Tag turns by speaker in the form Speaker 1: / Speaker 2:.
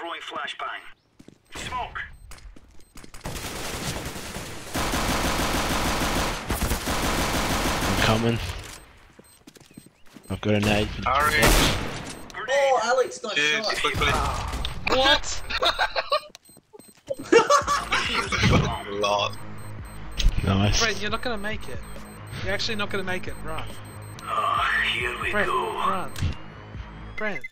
Speaker 1: Throwing flashbang. Smoke.
Speaker 2: I'm coming. I've got a nade for the
Speaker 3: Harry.
Speaker 4: Oh, Alex got
Speaker 3: Dude,
Speaker 4: shot.
Speaker 3: quickly.
Speaker 5: What?
Speaker 3: Lord.
Speaker 2: Nice.
Speaker 5: Brent, you're not gonna make it. You're actually not gonna make it. Run.
Speaker 1: Oh, here we
Speaker 5: Brent,
Speaker 1: go.
Speaker 5: run. Brent.